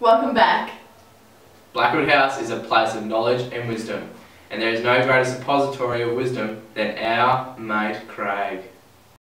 Welcome back. Blackwood House is a place of knowledge and wisdom, and there is no greater suppository of wisdom than our mate Craig.